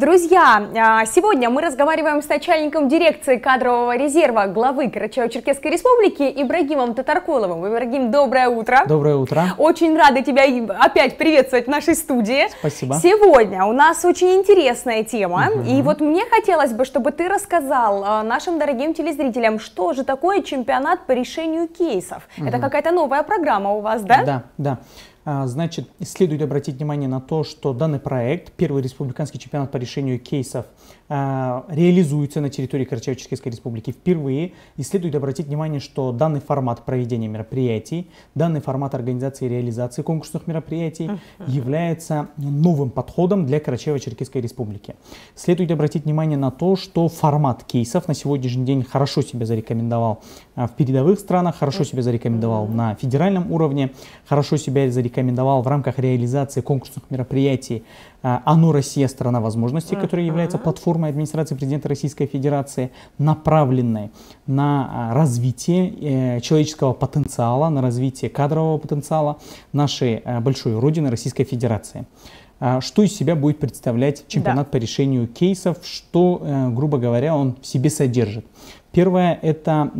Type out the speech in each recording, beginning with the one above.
Друзья, а, сегодня мы разговариваем с начальником дирекции кадрового резерва главы Карачаево-Черкесской республики Ибрагимом Татаркуловым. Ибрагим, доброе утро. Доброе утро. Очень рада тебя опять приветствовать в нашей студии. Спасибо. Сегодня у нас очень интересная тема, угу. и вот мне хотелось бы, чтобы ты рассказал а, нашим дорогим телезрителям, что же такое чемпионат по решению кейсов. Угу. Это какая-то новая программа у вас, да? Да, да. А, значит, следует обратить внимание на то, что данный проект, первый республиканский чемпионат по решению кейсов, а, реализуется на территории Карачаево-Черкесской республики впервые. И следует обратить внимание, что данный формат проведения мероприятий, данный формат организации и реализации конкурсных мероприятий является новым подходом для Карачаево-Черкесской республики. Следует обратить внимание на то, что формат кейсов на сегодняшний день хорошо себя зарекомендовал а, в передовых странах, хорошо себя зарекомендовал на федеральном уровне, хорошо себя зарекомендовал рекомендовал в рамках реализации конкурсных мероприятий а, «Оно Россия. Страна возможностей», которая является платформой администрации президента Российской Федерации, направленной на а, развитие э, человеческого потенциала, на развитие кадрового потенциала нашей э, большой родины Российской Федерации что из себя будет представлять чемпионат да. по решению кейсов, что, э, грубо говоря, он в себе содержит. Первое – это,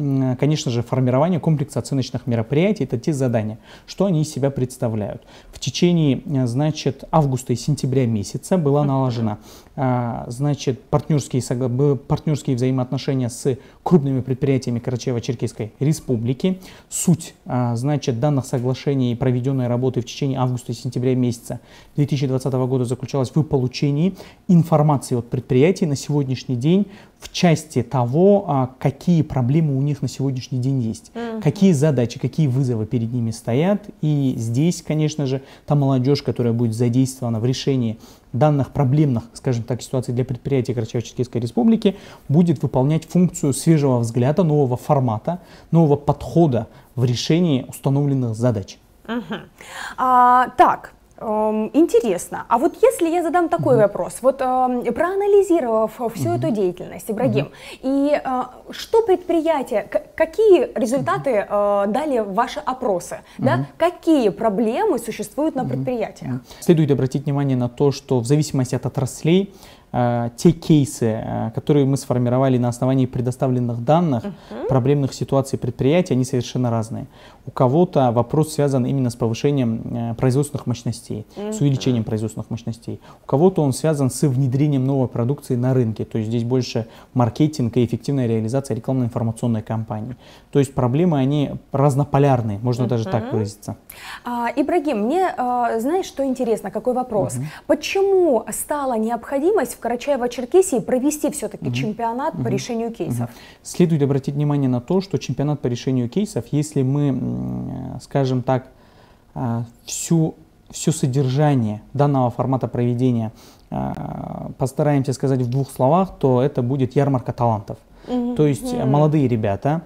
конечно же, формирование комплекса оценочных мероприятий. Это те задания, что они из себя представляют. В течение, э, значит, августа и сентября месяца была налажена, а, значит, партнерские, партнерские взаимоотношения с крупными предприятиями Карачаево-Черкесской республики. Суть, а, значит, данных соглашений и проведенной работы в течение августа и сентября месяца 2020 года заключалась в получении информации от предприятий на сегодняшний день в части того, а, какие проблемы у них на сегодняшний день есть, mm-hmm. какие задачи, какие вызовы перед ними стоят. И здесь, конечно же, та молодежь, которая будет задействована в решении данных проблемных, скажем так, ситуаций для предприятий Карачаево-Черкесской Республики, будет выполнять функцию свежего взгляда, нового формата, нового подхода в решении установленных задач. Угу. А, так, интересно. А вот если я задам такой угу. вопрос, вот э, проанализировав всю угу. эту деятельность, Ибрагим, угу. и э, что предприятия, какие результаты э, дали ваши опросы, угу. да, какие проблемы существуют на предприятиях? Следует обратить внимание на то, что в зависимости от отраслей те кейсы, э, которые мы сформировали на основании предоставленных данных, uh-huh. проблемных ситуаций предприятий, они совершенно разные. У кого-то вопрос связан именно с повышением э, производственных мощностей, uh-huh. с увеличением производственных мощностей. У кого-то он связан с внедрением новой продукции на рынке, то есть здесь больше маркетинг и эффективная реализация рекламно-информационной кампании. То есть проблемы, они разнополярные, можно uh-huh. даже так выразиться. А, Ибрагим, мне, а, знаешь, что интересно, какой вопрос? Uh-huh. Почему стала необходимость в Карачаево-Черкесии провести все-таки угу. чемпионат угу. по решению кейсов? Угу. Следует обратить внимание на то, что чемпионат по решению кейсов, если мы, скажем так, а, всю, все содержание данного формата проведения а, постараемся сказать в двух словах, то это будет ярмарка талантов. Угу. То есть угу. молодые ребята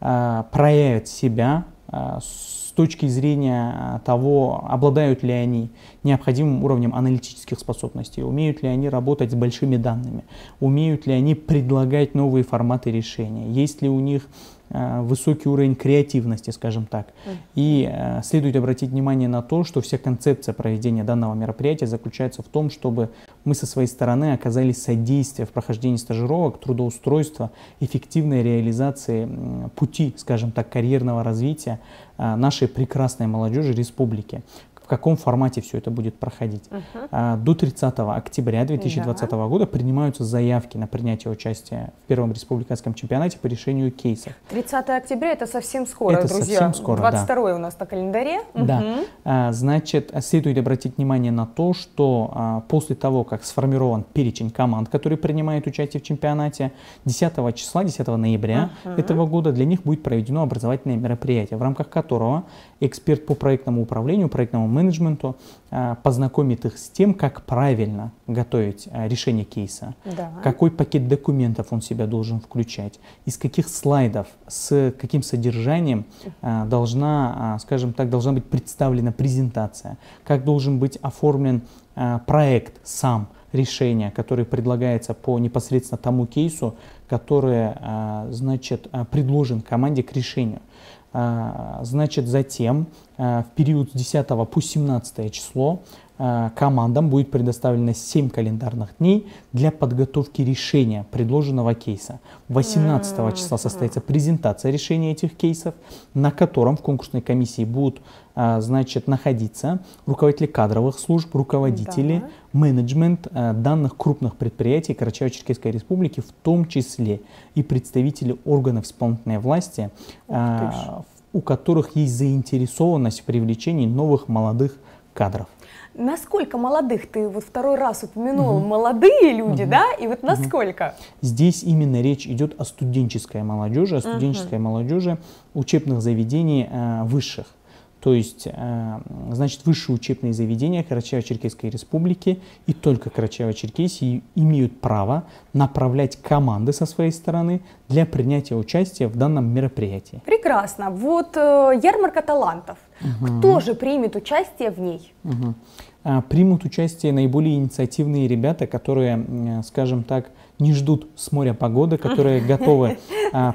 а, проявят себя с точки зрения а, того, обладают ли они необходимым уровнем аналитических способностей, умеют ли они работать с большими данными, умеют ли они предлагать новые форматы решения, есть ли у них Э, высокий уровень креативности, скажем так. И э, следует обратить внимание на то, что вся концепция проведения данного мероприятия заключается в том, чтобы мы со своей стороны оказали содействие в прохождении стажировок, трудоустройства, эффективной реализации пути, скажем так, карьерного развития э, нашей прекрасной молодежи республики в каком формате все это будет проходить. Uh-huh. До 30 октября 2020 да. года принимаются заявки на принятие участия в первом республиканском чемпионате по решению кейсов. 30 октября это совсем скоро, это друзья. Совсем скоро, 22 да. у нас на календаре. Да. Угу. Значит, следует обратить внимание на то, что а, после того, как сформирован перечень команд, которые принимают участие в чемпионате, 10 числа, 10 ноября uh этого года для них будет проведено образовательное мероприятие, в рамках которого эксперт по проектному управлению, проектному менеджменту а, познакомит их с тем, как правильно готовить а, решение кейса, да. какой пакет документов он себя должен включать, из каких слайдов, с каким содержанием а, должна, скажем так, должна быть представлена презентация, как должен быть оформлен проект сам, решения, который предлагается по непосредственно тому кейсу, который, значит, предложен команде к решению. А, значит, затем а, в период с 10 по 17 число командам будет предоставлено 7 календарных дней для подготовки решения предложенного кейса. 18 числа состоится презентация решения этих кейсов, на котором в конкурсной комиссии будут значит, находиться руководители кадровых служб, руководители, да. менеджмент данных крупных предприятий Карачаево-Черкесской Республики, в том числе и представители органов исполнительной власти, у которых есть заинтересованность в привлечении новых молодых кадров. Насколько молодых? Ты вот второй раз упомянул угу. молодые люди, угу. да? И вот насколько? Здесь именно речь идет о студенческой молодежи, о студенческой угу. молодежи учебных заведений э, высших. То есть, э, значит, высшие учебные заведения Карачаево-Черкесской Республики и только Карачаево-Черкесии имеют право направлять команды со своей стороны для принятия участия в данном мероприятии. Прекрасно. Вот э, ярмарка талантов. Угу. Кто же примет участие в ней? Угу. примут участие наиболее инициативные ребята, которые, скажем так, не ждут с моря погоды, которые готовы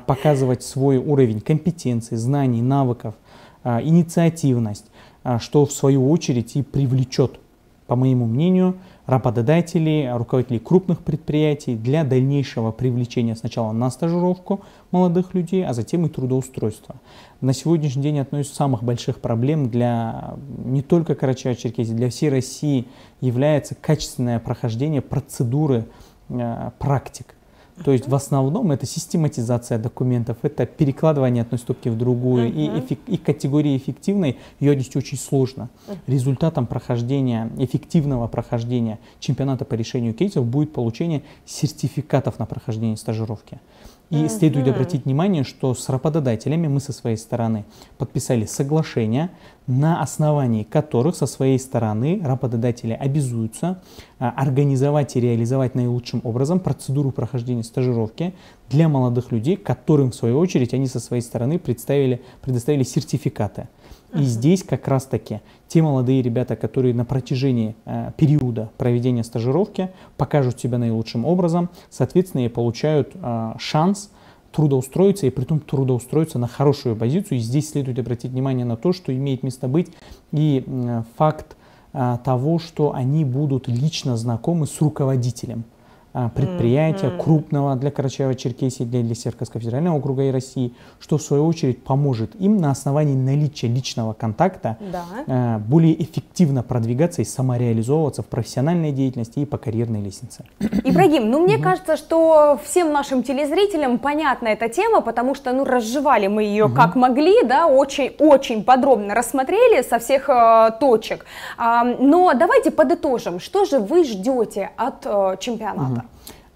показывать свой уровень компетенции, знаний, навыков, инициативность, а, что в свою очередь и привлечет, по моему мнению, работодателей, руководителей крупных предприятий для дальнейшего привлечения сначала на стажировку молодых людей, а затем и трудоустройства. На сегодняшний день одной из самых больших проблем для не только Карачаева-Черкесии, для всей России является качественное прохождение процедуры э, практик. То есть в основном это систематизация документов, это перекладывание одной стопки в другую. Uh-huh. И, эффек, и категории эффективной ее отнести очень сложно. Uh-huh. Результатом прохождения, эффективного прохождения чемпионата по решению кейсов будет получение сертификатов на прохождение стажировки. И mm-hmm. следует обратить внимание, что с работодателями мы со своей стороны подписали соглашения, на основании которых со своей стороны работодатели обязуются а, организовать и реализовать наилучшим образом процедуру прохождения стажировки для молодых людей, которым в свою очередь они со своей стороны представили, предоставили сертификаты. И здесь как раз-таки те молодые ребята, которые на протяжении э, периода проведения стажировки покажут себя наилучшим образом, соответственно, и получают э, шанс трудоустроиться, и при том трудоустроиться на хорошую позицию. И здесь следует обратить внимание на то, что имеет место быть и э, факт э, того, что они будут лично знакомы с руководителем предприятия mm-hmm. крупного для Карачаева-Черкесии, для Лесерковского федерального округа и России, что в свою очередь поможет им на основании наличия личного контакта да. э, более эффективно продвигаться и самореализовываться в профессиональной деятельности и по карьерной лестнице. Ибрагим, ну мне mm-hmm. кажется, что всем нашим телезрителям понятна эта тема, потому что ну разжевали мы ее mm-hmm. как могли, да, очень-очень подробно рассмотрели со всех э, точек. А, но давайте подытожим, что же вы ждете от э, чемпионата?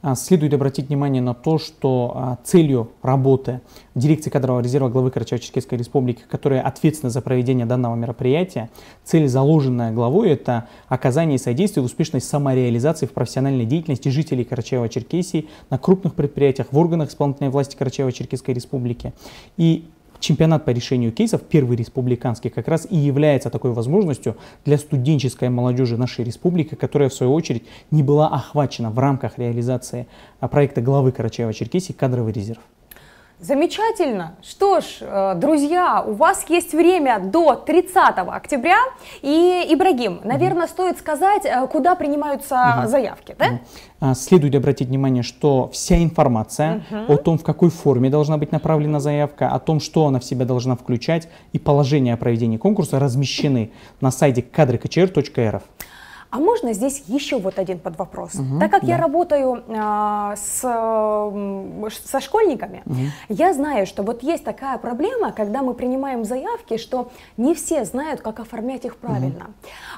А, следует обратить внимание на то, что а, целью работы дирекции кадрового резерва главы Карачаево-Черкесской республики, которая ответственна за проведение данного мероприятия, цель, заложенная главой, это оказание и содействие в успешной самореализации в профессиональной деятельности жителей Карачаева-Черкесии на крупных предприятиях, в органах исполнительной власти Карачаево-Черкесской республики. И Чемпионат по решению кейсов, первый республиканский, как раз и является такой возможностью для студенческой молодежи нашей республики, которая в свою очередь не была охвачена в рамках реализации а, проекта главы Карачаева-Черкесии «Кадровый резерв». Замечательно. Что ж, э, друзья, у вас есть время до 30 октября. И, Ибрагим, наверное, угу. стоит сказать, э, куда принимаются угу. заявки, да? Угу. Следует обратить внимание, что вся информация угу. о том, в какой форме должна быть направлена заявка, о том, что она в себя должна включать, и положение о проведении конкурса размещены на сайте кадрыкчр.рф. А можно здесь еще вот один подвопрос? Угу, так как да. я работаю а, с, со школьниками, угу. я знаю, что вот есть такая проблема, когда мы принимаем заявки, что не все знают, как оформлять их правильно.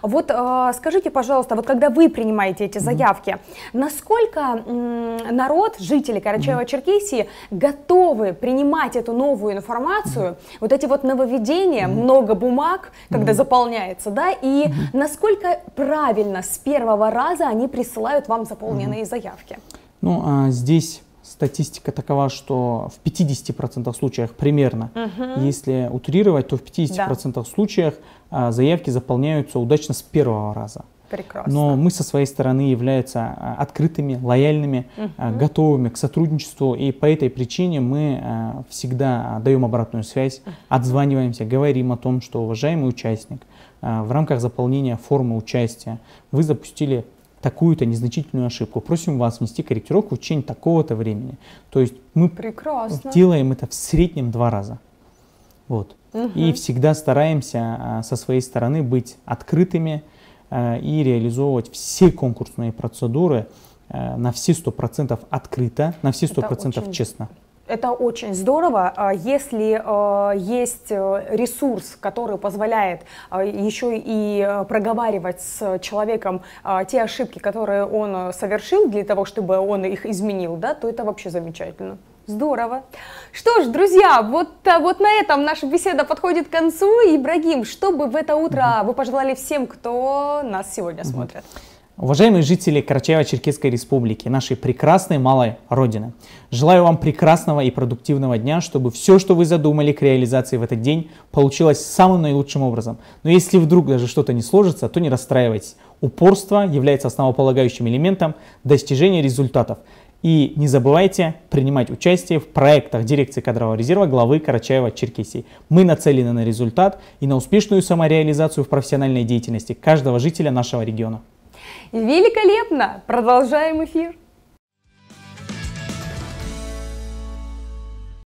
Угу. Вот а, скажите, пожалуйста, вот когда вы принимаете эти заявки, угу. насколько м, народ, жители Карачаева-Черкесии готовы принимать эту новую информацию, угу. вот эти вот нововведения, угу. много бумаг, когда угу. заполняется, да, и угу. насколько правильно правильно с первого раза они присылают вам заполненные угу. заявки? Ну, а здесь статистика такова, что в 50% случаях примерно, угу. если утрировать, то в 50% да. случаях а, заявки заполняются удачно с первого раза. Прекрасно. Но мы со своей стороны являемся а, открытыми, лояльными, угу. готовыми к сотрудничеству, и по этой причине мы всегда даем обратную связь, отзваниваемся, говорим о том, что уважаемый участник, в рамках заполнения формы участия вы запустили такую-то незначительную ошибку. Просим вас внести корректировку в течение такого-то времени. То есть мы Прекрасно. делаем это в среднем два раза. Вот. Угу. И всегда стараемся со своей стороны быть открытыми и реализовывать все конкурсные процедуры а, на все сто процентов открыто, на все сто процентов честно. Это очень здорово, а, если а, есть э, ресурс, который позволяет еще и проговаривать с человеком те ошибки, которые он совершил, для того, чтобы он их изменил, да, то это вообще замечательно. Здорово. Что ж, друзья, вот, вот на этом наша беседа подходит к концу. Ибрагим, что бы в это утро вы пожелали всем, кто нас сегодня смотрит? Уважаемые жители Карачаево-Черкесской Республики, нашей прекрасной малой Родины, желаю вам прекрасного и продуктивного дня, чтобы все, что вы задумали к реализации в этот день, получилось самым наилучшим образом. Но если вдруг даже что-то не сложится, то не расстраивайтесь. Упорство является основополагающим элементом достижения результатов. И не забывайте принимать участие в проектах дирекции кадрового резерва главы Карачаева-Черкесии. Мы нацелены на результат и на успешную самореализацию в профессиональной деятельности каждого жителя нашего региона. Великолепно! Продолжаем эфир.